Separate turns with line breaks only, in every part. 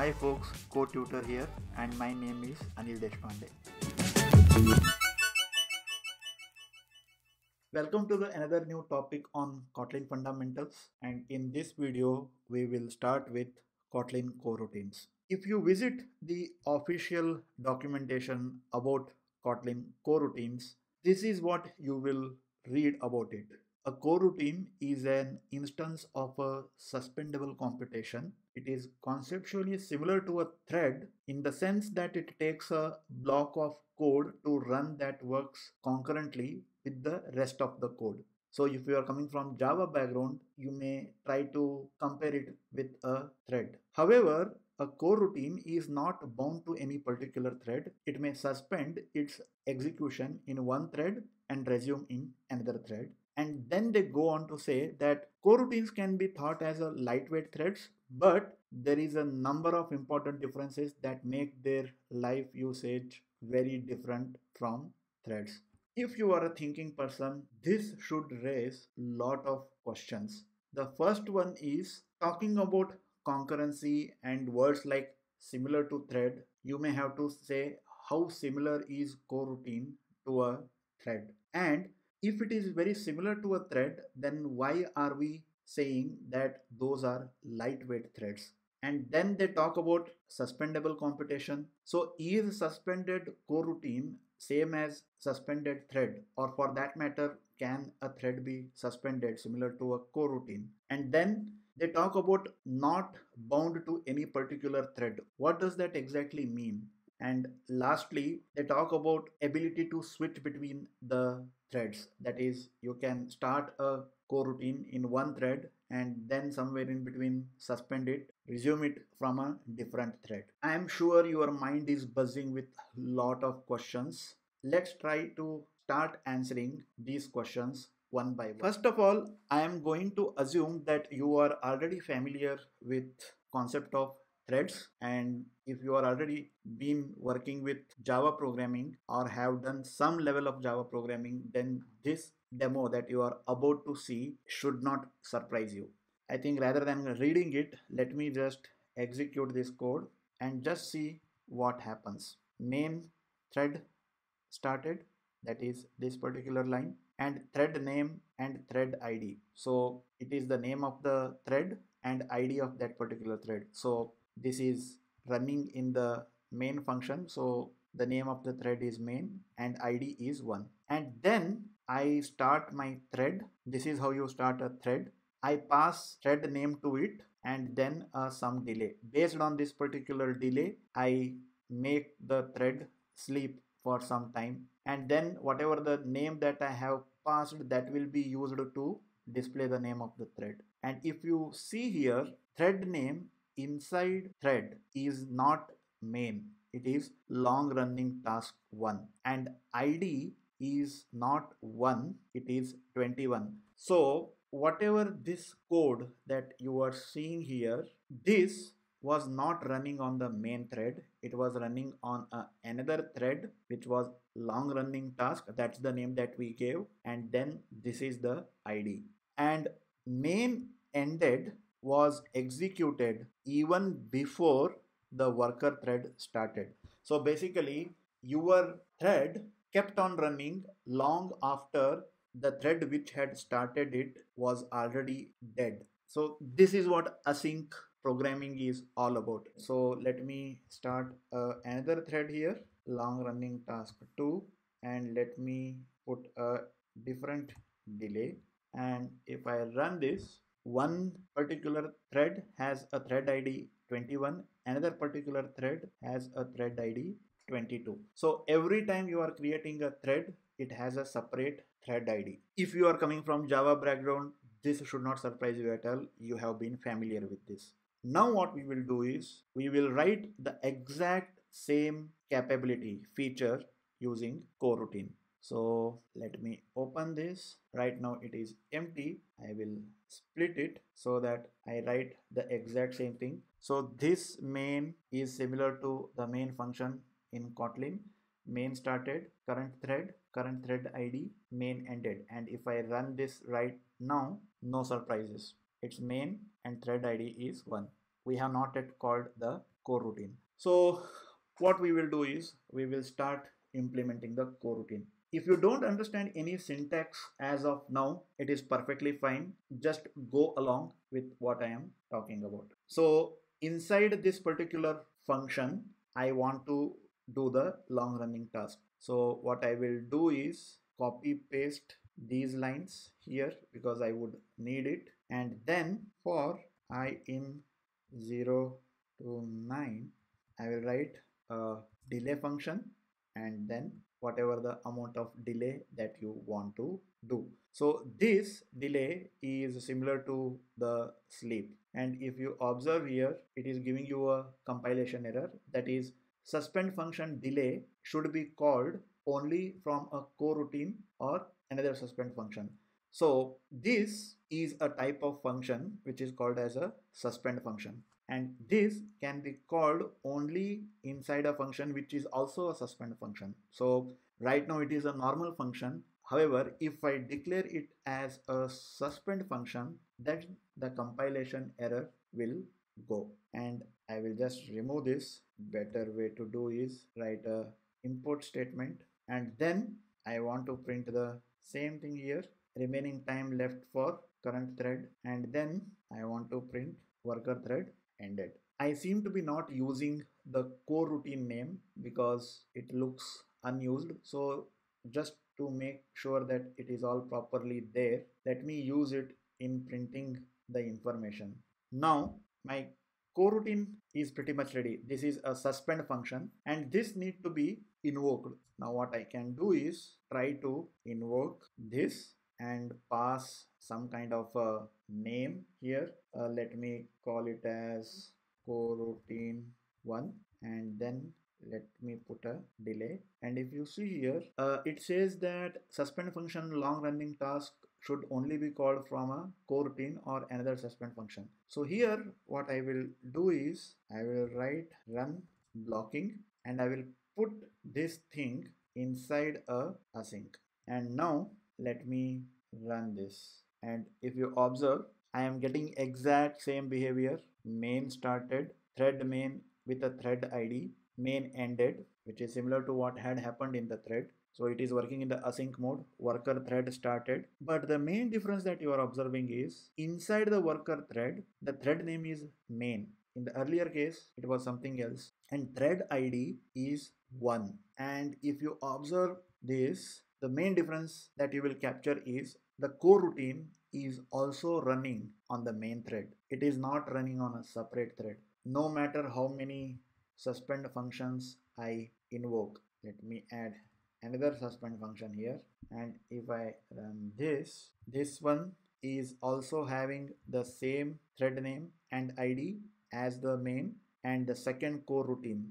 Hi folks, Codetutor here and my name is Anil Deshpande. Welcome to the another new topic on Kotlin fundamentals and in this video we will start with Kotlin coroutines. If you visit the official documentation about Kotlin coroutines, this is what you will read about it. A coroutine is an instance of a suspendable computation. It is conceptually similar to a thread in the sense that it takes a block of code to run that works concurrently with the rest of the code. So if you are coming from Java background, you may try to compare it with a thread. However, a coroutine is not bound to any particular thread. It may suspend its execution in one thread and resume in another thread. And then they go on to say that coroutines can be thought as a lightweight threads, but there is a number of important differences that make their life usage very different from threads. If you are a thinking person, this should raise lot of questions. The first one is talking about concurrency and words like similar to thread. You may have to say how similar is coroutine to a thread. And if it is very similar to a thread, then why are we saying that those are lightweight threads? And then they talk about suspendable computation. So is suspended coroutine same as suspended thread or for that matter can a thread be suspended similar to a coroutine and then they talk about not bound to any particular thread what does that exactly mean and lastly they talk about ability to switch between the threads. That is you can start a coroutine in one thread and then somewhere in between suspend it resume it from a different thread. I am sure your mind is buzzing with a lot of questions. Let's try to start answering these questions one by one. First of all i am going to assume that you are already familiar with concept of threads and if you are already been working with java programming or have done some level of java programming then this demo that you are about to see should not surprise you I think rather than reading it, let me just execute this code and just see what happens. Main thread started, that is this particular line and thread name and thread ID. So it is the name of the thread and ID of that particular thread. So this is running in the main function. So the name of the thread is main and ID is 1. And then I start my thread. This is how you start a thread I pass thread name to it and then uh, some delay. Based on this particular delay, I make the thread sleep for some time and then whatever the name that I have passed that will be used to display the name of the thread. And if you see here, thread name inside thread is not main. It is long running task 1 and ID is not 1, it is 21. So whatever this code that you are seeing here this was not running on the main thread. It was running on another thread which was long running task. That's the name that we gave. And then this is the id and main ended was executed even before the worker thread started so basically your thread kept on running long after the thread which had started it was already dead. So this is what async programming is all about. So let me start uh, another thread here, long running task 2 and let me put a different delay and if I run this one particular thread has a thread ID 21 another particular thread has a thread ID 22 so every time you are creating a thread it has a separate thread id if you are coming from java background this should not surprise you at all. You have been familiar with this. Now what we will do is we will write the exact same capability feature using coroutine so let me open this. Right now it is empty. I will split it so that i write the exact same thing. So this main is similar to the main function in kotlin. Main started current thread current thread id main ended. And if i run this right now no surprises. It's main and thread id is 1 we have not yet called the coroutine. So what we will do is we will start implementing the coroutine. If you don't understand any syntax as of now, it is perfectly fine. Just go along with what I am talking about. So inside this particular function, I want to do the long running task. So what I will do is copy paste these lines here because I would need it and then for i in 0 to 9 I will write a delay function and then whatever the amount of delay that you want to do. So this delay is similar to the sleep and if you observe here it is giving you a compilation error that is suspend function delay should be called only from a coroutine or another suspend function. So this is a type of function which is called as a suspend function and this can be called only inside a function which is also a suspend function. So right now it is a normal function. However, if I declare it as a suspend function, then the compilation error will go. And I will just remove this. Better way to do is write a import statement and then I want to print the same thing here remaining time left for current thread and then I want to print worker thread ended. I seem to be not using the core coroutine name because it looks unused. So just to make sure that it is all properly there, let me use it in printing the information. Now my coroutine is pretty much ready. This is a suspend function and this need to be invoked. Now what I can do is try to invoke this and pass some kind of a name here. Uh, let me call it as coroutine 1 and then let me put a delay. And if you see here uh, it says that suspend function long running task should only be called from a coroutine or another suspend function. So here what i will do is i will write run blocking and i will put this thing inside a async. And now let me run this. And if you observe I am getting exact same behavior. Main started thread main with a thread ID main ended which is similar to what had happened in the thread. So it is working in the async mode. Worker thread started. But the main difference that you are observing is inside the worker thread the thread name is main. In the earlier case it was something else. And thread id is 1 and if you observe this the main difference that you will capture is the coroutine is also running on the main thread. It is not running on a separate thread. No matter how many suspend functions I invoke. Let me add another suspend function here and if I run this, this one is also having the same thread name and ID as the main and the second coroutine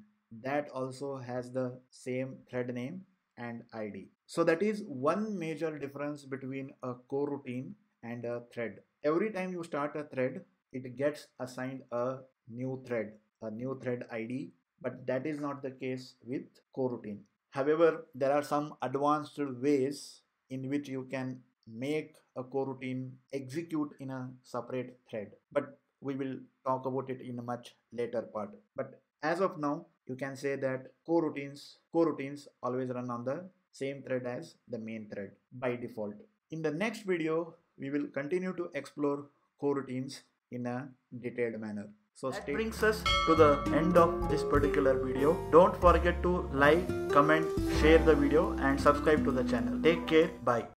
that also has the same thread name and ID. So that is one major difference between a coroutine and a thread. Every time you start a thread, it gets assigned a new thread, a new thread ID, but that is not the case with coroutine. However, there are some advanced ways in which you can make a coroutine execute in a separate thread, but we will talk about it in a much later part. But as of now, you can say that coroutines coroutines always run on the same thread as the main thread by default. In the next video, we will continue to explore coroutines in a detailed manner. So that brings us to the end of this particular video. Don't forget to like, comment, share the video and subscribe to the channel. Take care. Bye.